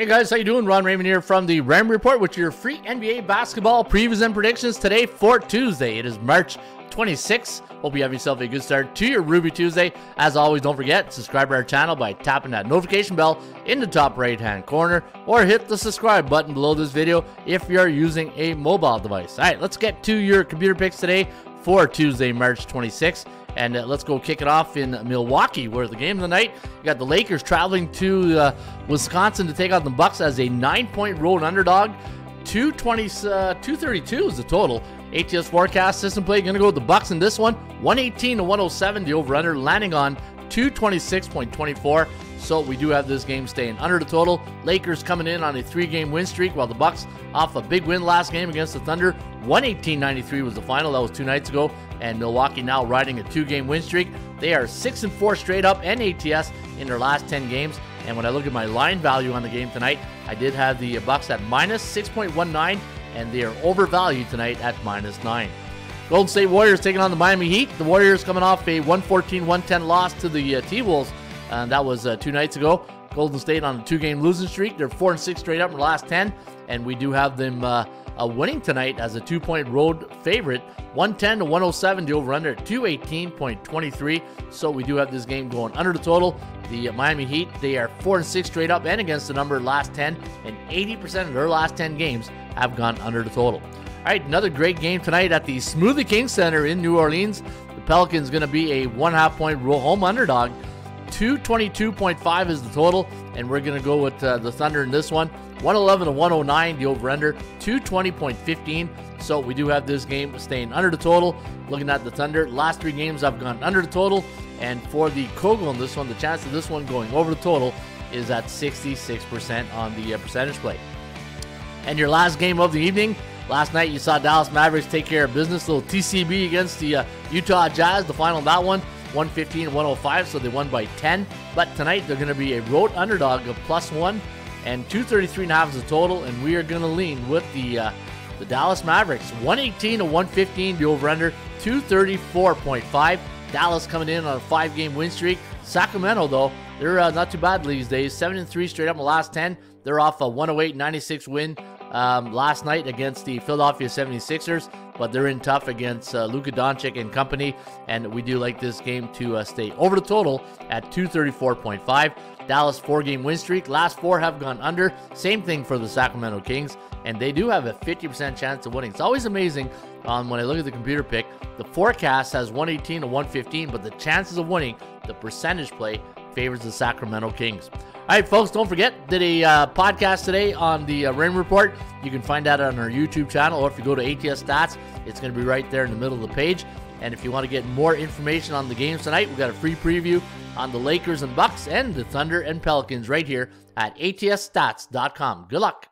Hey guys, how you doing? Ron Raymond here from the Raymond Report with your free NBA basketball previews and predictions today for Tuesday. It is March 26th. Hope you have yourself a good start to your Ruby Tuesday. As always, don't forget, subscribe to our channel by tapping that notification bell in the top right hand corner or hit the subscribe button below this video if you're using a mobile device. All right, let's get to your computer picks today for Tuesday, March 26th. And uh, let's go kick it off in Milwaukee, where the game of the night, you got the Lakers traveling to uh, Wisconsin to take on the Bucks as a nine-point road underdog. 220, uh, 232 is the total. ATS forecast system play going to go with the Bucks in this one. 118 to 107, the over/under landing on 226.24. So we do have this game staying under the total. Lakers coming in on a three-game win streak, while the Bucks off a big win last game against the Thunder. 118-93 was the final. That was two nights ago. And Milwaukee now riding a two-game win streak. They are six and four straight up and ATS in their last 10 games. And when I look at my line value on the game tonight, I did have the Bucks at minus 6.19, and they are overvalued tonight at minus nine. Golden State Warriors taking on the Miami Heat. The Warriors coming off a 114-110 loss to the uh, T-Wolves and that was uh, two nights ago. Golden State on a two-game losing streak. They're four and six straight up in the last ten, and we do have them uh, winning tonight as a two-point road favorite, 110 to 107. The over/under at 218.23. So we do have this game going under the total. The Miami Heat they are four and six straight up and against the number last ten, and 80% of their last ten games have gone under the total. All right, another great game tonight at the Smoothie King Center in New Orleans. The Pelicans going to be a one half point home underdog 222.5 is the total, and we're going to go with uh, the Thunder in this one. 111 to 109, the over under, 220.15. So we do have this game staying under the total. Looking at the Thunder, last three games I've gone under the total, and for the Kogel in this one, the chance of this one going over the total is at 66% on the uh, percentage play. And your last game of the evening, last night you saw Dallas Mavericks take care of business, little TCB against the uh, Utah Jazz, the final that one. 115 105, so they won by 10. But tonight they're going to be a road underdog of plus one and 233 and a half is the total, and we are going to lean with the uh, the Dallas Mavericks 118 to 115, the over under 234.5. Dallas coming in on a five game win streak. Sacramento though they're uh, not too bad these days, seven and three straight up in the last 10. They're off a 108 96 win um, last night against the Philadelphia 76ers but they're in tough against uh, Luka Doncic and company, and we do like this game to uh, stay over the total at 234.5. Dallas four game win streak. Last four have gone under. Same thing for the Sacramento Kings, and they do have a 50% chance of winning. It's always amazing um, when I look at the computer pick. The forecast has 118 to 115, but the chances of winning, the percentage play, favors the Sacramento Kings. All right, folks, don't forget, did a uh, podcast today on the uh, Raymond Report. You can find that on our YouTube channel, or if you go to ATS Stats, it's going to be right there in the middle of the page. And if you want to get more information on the games tonight, we've got a free preview on the Lakers and Bucks and the Thunder and Pelicans right here at atsstats.com. Good luck.